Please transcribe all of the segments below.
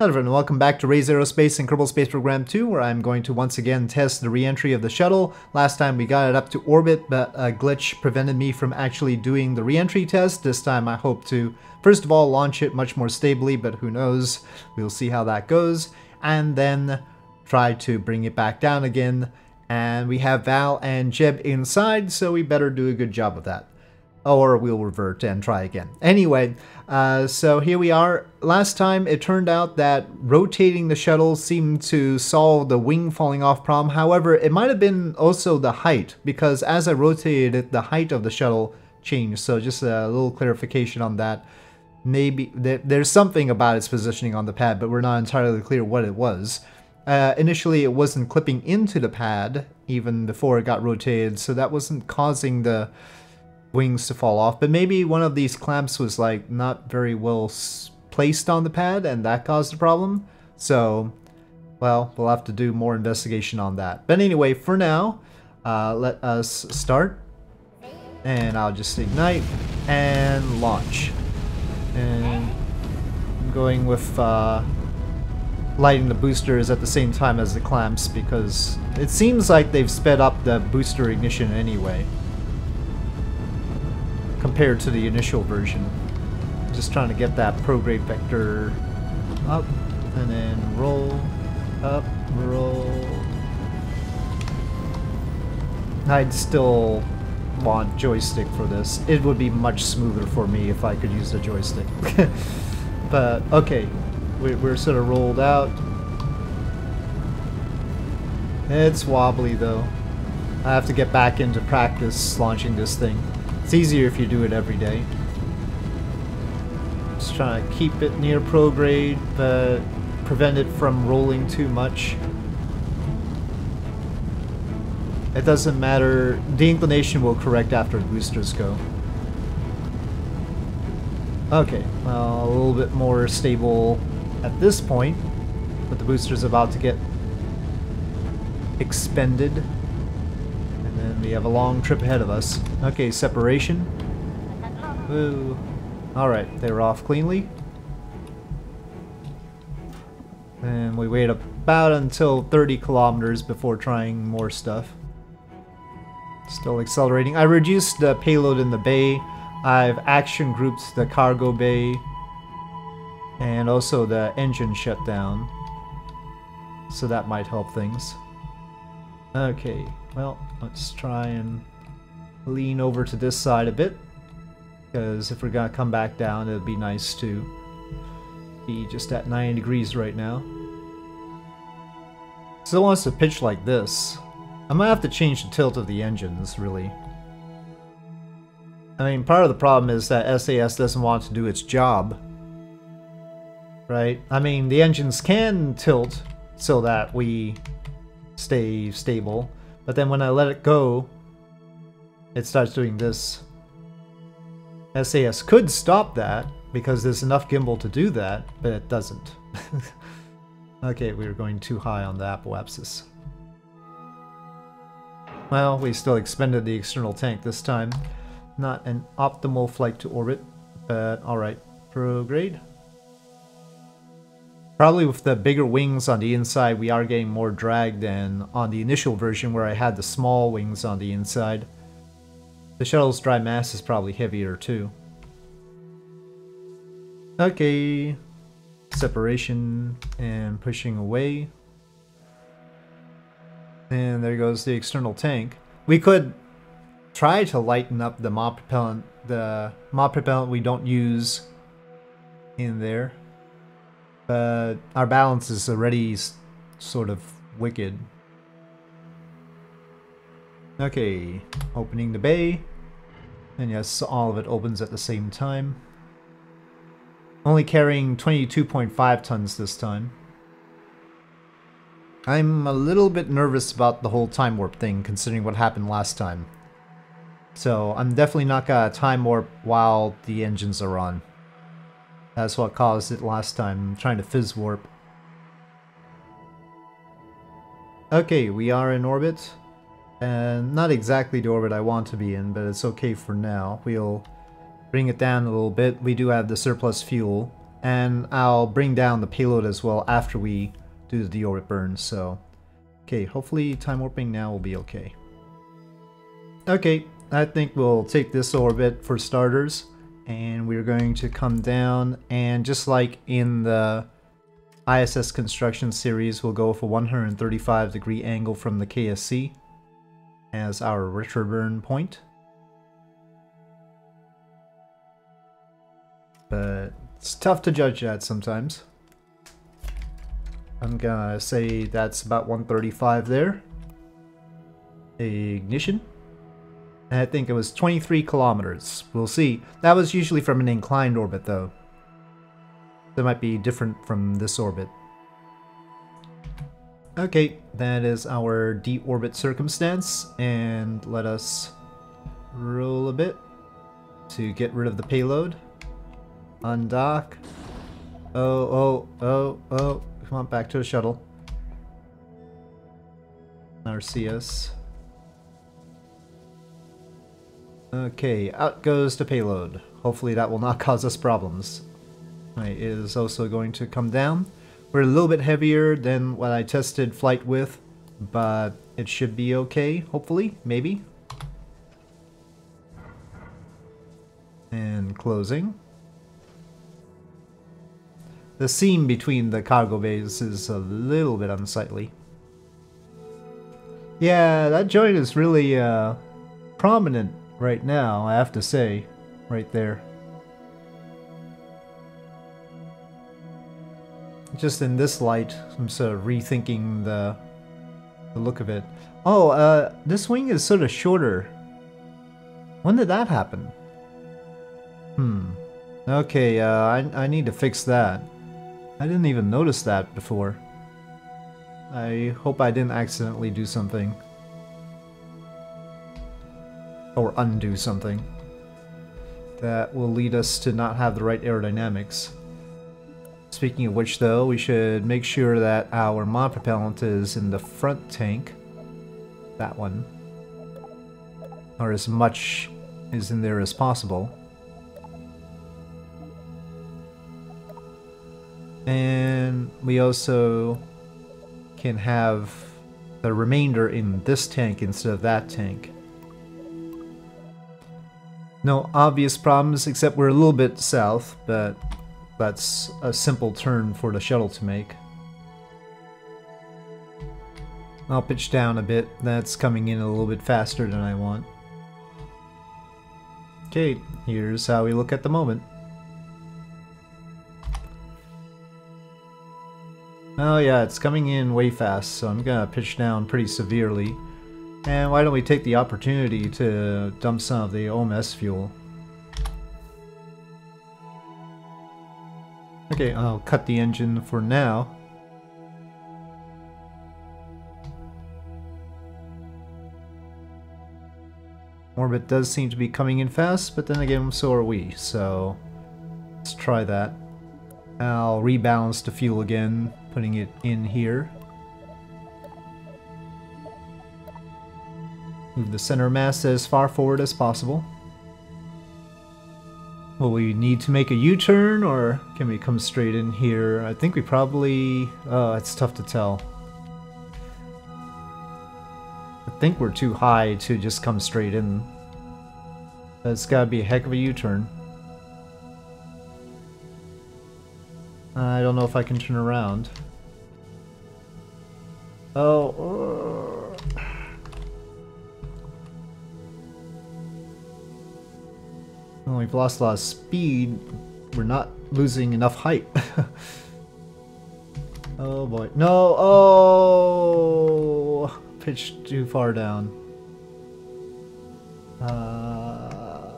Hello everyone, welcome back to Raiz Aerospace and Kerbal Space Program 2, where I'm going to once again test the re-entry of the shuttle. Last time we got it up to orbit, but a glitch prevented me from actually doing the re-entry test. This time I hope to, first of all, launch it much more stably, but who knows, we'll see how that goes. And then try to bring it back down again. And we have Val and Jeb inside, so we better do a good job of that or we'll revert and try again. Anyway, uh, so here we are. Last time it turned out that rotating the shuttle seemed to solve the wing falling off problem. However, it might have been also the height because as I rotated it, the height of the shuttle changed. So just a little clarification on that. Maybe there's something about its positioning on the pad, but we're not entirely clear what it was. Uh, initially, it wasn't clipping into the pad even before it got rotated, so that wasn't causing the wings to fall off, but maybe one of these clamps was like not very well placed on the pad and that caused the problem. So, well, we'll have to do more investigation on that. But anyway, for now, uh, let us start. And I'll just ignite and launch. And I'm going with uh, lighting the boosters at the same time as the clamps because it seems like they've sped up the booster ignition anyway compared to the initial version. Just trying to get that prograde vector up and then roll, up, roll. I'd still want joystick for this. It would be much smoother for me if I could use the joystick. but okay, we're sort of rolled out. It's wobbly though. I have to get back into practice launching this thing. It's easier if you do it every day. Just trying to keep it near prograde, but prevent it from rolling too much. It doesn't matter. The inclination will correct after the boosters go. Okay, well, a little bit more stable at this point, but the booster's about to get expended. We have a long trip ahead of us. Okay, separation. Woo. Alright, they were off cleanly. And we wait about until 30 kilometers before trying more stuff. Still accelerating. I reduced the payload in the bay. I've action grouped the cargo bay. And also the engine shut down. So that might help things. Okay, well, let's try and lean over to this side a bit. Because if we're going to come back down, it would be nice to be just at 90 degrees right now. Still wants to pitch like this. I might have to change the tilt of the engines, really. I mean, part of the problem is that SAS doesn't want to do its job. Right? I mean, the engines can tilt so that we stay stable. But then when I let it go, it starts doing this. SAS could stop that because there's enough gimbal to do that, but it doesn't. okay, we were going too high on the apoapsis. Well, we still expended the external tank this time. Not an optimal flight to orbit, but alright. Prograde. Probably with the bigger wings on the inside, we are getting more drag than on the initial version where I had the small wings on the inside. The shuttle's dry mass is probably heavier too. Okay, separation and pushing away. And there goes the external tank. We could try to lighten up the monopropellant, the monopropellant we don't use in there. But our balance is already sort of wicked. Okay, opening the bay. And yes, all of it opens at the same time. Only carrying 22.5 tons this time. I'm a little bit nervous about the whole time warp thing, considering what happened last time. So I'm definitely not gonna time warp while the engines are on. That's what caused it last time, trying to phys warp. Okay, we are in orbit. And not exactly the orbit I want to be in, but it's okay for now. We'll bring it down a little bit. We do have the surplus fuel. And I'll bring down the payload as well after we do the deorbit burn, so... Okay, hopefully time warping now will be okay. Okay, I think we'll take this orbit for starters, and we're going to come down, and just like in the ISS construction series, we'll go for 135 degree angle from the KSC as our retroburn point. But it's tough to judge that sometimes. I'm gonna say that's about 135 there. Ignition. I think it was 23 kilometers. We'll see. That was usually from an inclined orbit though. That might be different from this orbit. Okay, that is our deorbit circumstance, and let us roll a bit to get rid of the payload. Undock. Oh, oh, oh, oh. Come on, back to the shuttle. Narcius. Okay, out goes the payload. Hopefully that will not cause us problems. It is also going to come down. We're a little bit heavier than what I tested flight with, but it should be okay, hopefully, maybe. And closing. The seam between the cargo bays is a little bit unsightly. Yeah, that joint is really uh, prominent right now, I have to say, right there. Just in this light, I'm sort of rethinking the, the look of it. Oh, uh, this wing is sort of shorter. When did that happen? Hmm. Okay, uh, I, I need to fix that. I didn't even notice that before. I hope I didn't accidentally do something. Or undo something. That will lead us to not have the right aerodynamics. Speaking of which though, we should make sure that our monopropellant is in the front tank. That one. Or as much is in there as possible. And we also can have the remainder in this tank instead of that tank. No obvious problems except we're a little bit south, but that's a simple turn for the shuttle to make. I'll pitch down a bit, that's coming in a little bit faster than I want. Okay, here's how we look at the moment. Oh yeah, it's coming in way fast, so I'm gonna pitch down pretty severely. And why don't we take the opportunity to dump some of the OMS fuel. Okay, I'll cut the engine for now. Orbit does seem to be coming in fast, but then again, so are we, so let's try that. I'll rebalance the fuel again, putting it in here. Move the center mass as far forward as possible. Will we need to make a U-turn or can we come straight in here? I think we probably... Oh, it's tough to tell. I think we're too high to just come straight in. That's gotta be a heck of a U-turn. I don't know if I can turn around. Oh. Well, we've lost a lot of speed. We're not losing enough height. oh boy. No! Oh! Pitched too far down. Uh...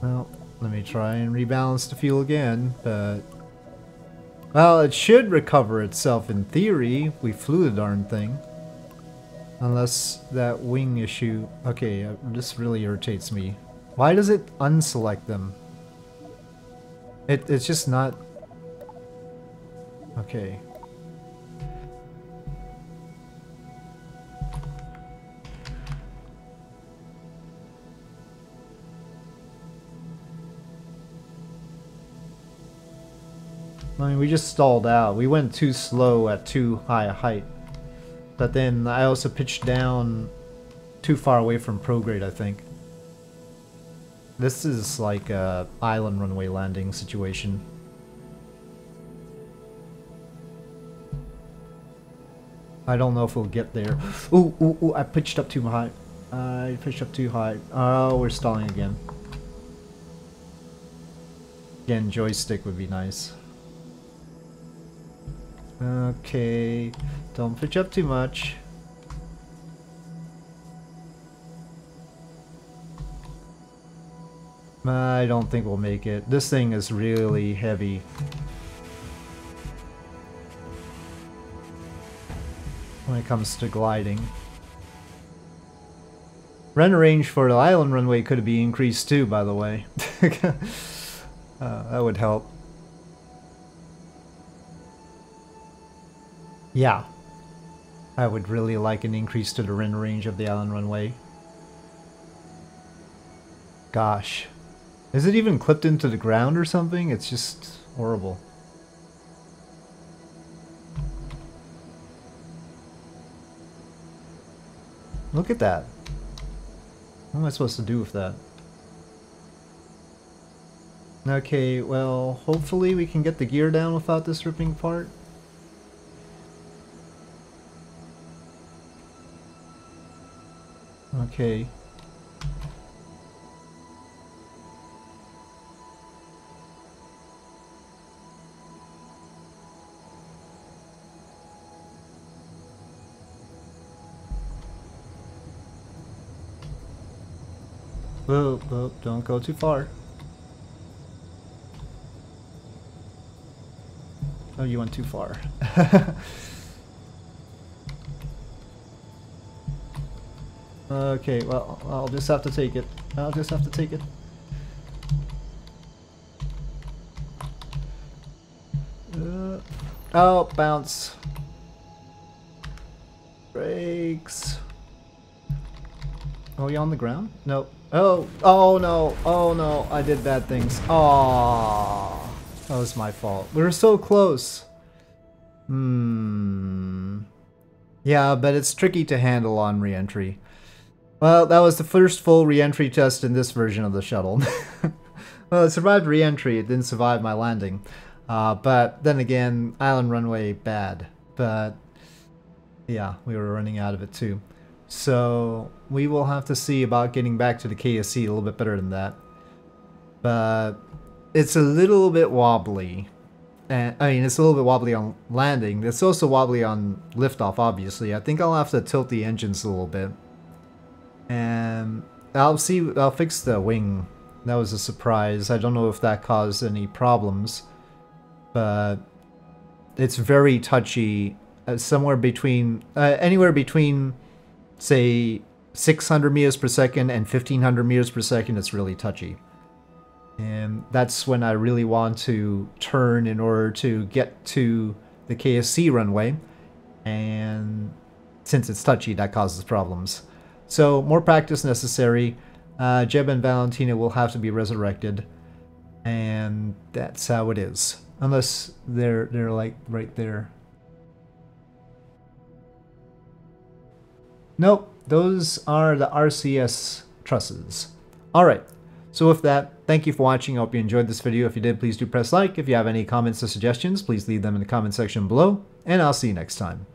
Well, let me try and rebalance the fuel again, but... Well, it should recover itself in theory. We flew the darn thing. Unless that wing issue... Okay, uh, this really irritates me. Why does it unselect them? It, it's just not... Okay. I mean, we just stalled out. We went too slow at too high a height. But then I also pitched down too far away from prograde, I think. This is like a island runway landing situation. I don't know if we'll get there. Ooh, ooh, ooh, I pitched up too high. I pitched up too high. Oh, we're stalling again. Again, joystick would be nice. Okay, don't pitch up too much. I don't think we'll make it. This thing is really heavy. When it comes to gliding. Run range for the island runway could be increased too, by the way. uh, that would help. Yeah. I would really like an increase to the run range of the island runway. Gosh. Is it even clipped into the ground or something? It's just horrible. Look at that. What am I supposed to do with that? Okay, well, hopefully we can get the gear down without this ripping apart. Okay. Whoa, whoa, don't go too far. Oh, you went too far. okay, well, I'll just have to take it. I'll just have to take it. Uh, oh, bounce. Brakes. Are we on the ground? No. Oh, oh no, oh no, I did bad things. Oh, that was my fault. We were so close. Hmm. Yeah, but it's tricky to handle on reentry. Well, that was the first full reentry test in this version of the shuttle. well, it survived reentry, it didn't survive my landing. Uh, but then again, island runway bad. But yeah, we were running out of it too. So we will have to see about getting back to the KSC a little bit better than that. But it's a little bit wobbly. And I mean, it's a little bit wobbly on landing. It's also wobbly on liftoff, obviously. I think I'll have to tilt the engines a little bit. And I'll see, I'll fix the wing. That was a surprise. I don't know if that caused any problems. But it's very touchy. Uh, somewhere between, uh, anywhere between say 600 meters per second and 1500 meters per second, it's really touchy. And that's when I really want to turn in order to get to the KSC runway. And since it's touchy, that causes problems. So more practice necessary. Uh, Jeb and Valentina will have to be resurrected. And that's how it is. Unless they're they're like right there. Nope, those are the RCS trusses. Alright, so with that, thank you for watching. I hope you enjoyed this video. If you did, please do press like. If you have any comments or suggestions, please leave them in the comment section below. And I'll see you next time.